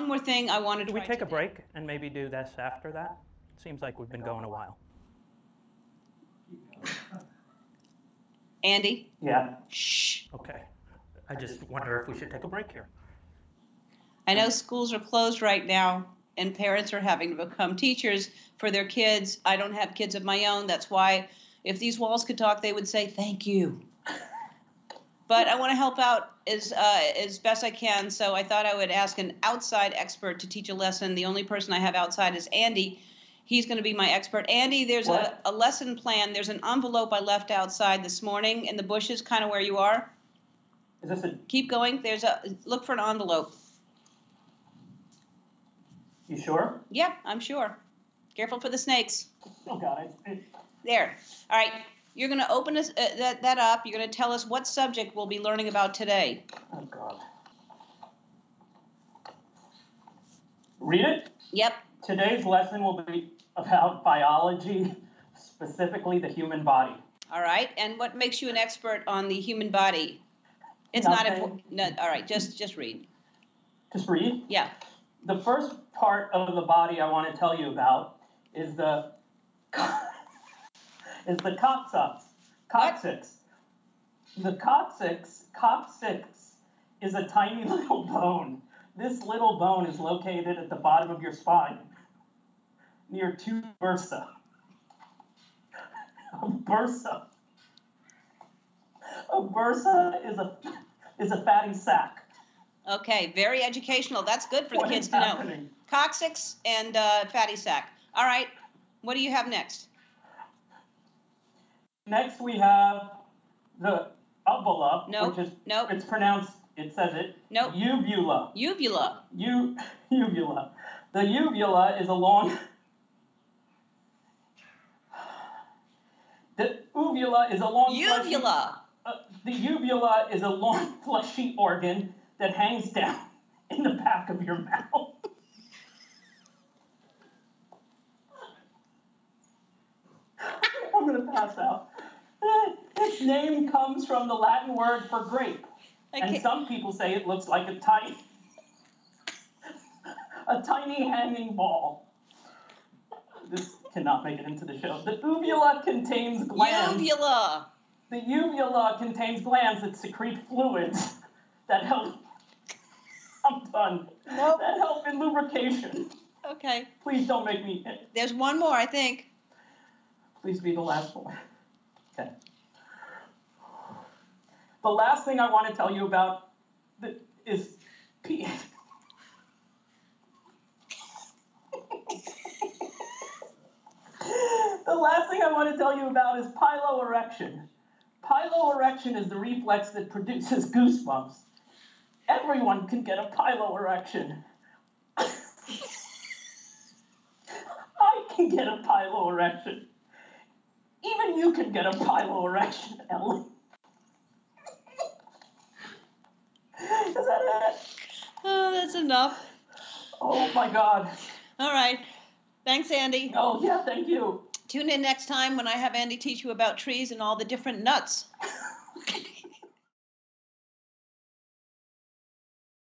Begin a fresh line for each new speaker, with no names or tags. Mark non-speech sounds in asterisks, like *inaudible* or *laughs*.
One more thing I wanted
Do
to.
we take a break and maybe do this after that? Seems like we've been going a while.
Andy,
Yeah.
shh.
Okay. I just wonder if we should take a break here.
I know schools are closed right now and parents are having to become teachers for their kids. I don't have kids of my own. That's why if these walls could talk, they would say thank you. But I want to help out as uh, as best I can. So I thought I would ask an outside expert to teach a lesson. The only person I have outside is Andy. He's going to be my expert. Andy, there's a, a lesson plan. There's an envelope I left outside this morning in the bushes, kind of where you are.
Is this a,
Keep going. There's a look for an envelope.
you sure?
Yeah, I'm sure. Careful for the snakes.
Oh, God. I,
There. All right. You're going to open us, uh, that, that up. You're going to tell us what subject we'll be learning about today.
oh, God. Read it.
Yep.
Today's lesson will be about biology, specifically the human body.
All right. And what makes you an expert on the human body? It's not important. No, all right. Just just read.
Just read.
Yeah.
The first part of the body I want to tell you about is the is the coccyx. Coccyx. The coccyx, coccyx is a tiny *laughs* little bone. This little bone is located at the bottom of your spine, near two bursa. *laughs* A bursa. A bursa is a is a fatty sac.
Okay. Very educational. That's good for the kids to know.
happening?
Coccyx and uh, fatty sac. All right. What do you have next?
Next, we have the uvula,
Nope,
which is
nope.
it's pronounced. It says it.
Nope.
Uvula.
Uvula.
U *laughs* uvula. The uvula is a long. *sighs* The uvula is a long. fleshy-
Uvula.
uh, the uvula is a long, *laughs* fleshy organ that hangs down *laughs* in the back of your mouth. I'm gonna pass out. Its name comes from the Latin word for grape, and some people say it looks like a tiny, a tiny hanging ball. This cannot make it into the show. The uvula contains glands.
Uvula.
The uvula contains glands that secrete fluids that help. I'm done.
Nope.
That help in lubrication.
Okay.
Please don't make me.
There's one more, I think.
Please be the last one. Okay. The last thing I want to tell you about th- is pee. *laughs* the last thing I want to tell you about is piloerection. Piloerection is the reflex that produces goosebumps. Everyone can get a piloerection. *laughs* I can get a piloerection. Even you can get a piloerection, Ellie. *laughs* Is that it?
Oh, that's enough.
Oh my god.
All right. Thanks, Andy.
Oh yeah, thank you.
Tune in next time when I have Andy teach you about trees and all the different nuts. *laughs*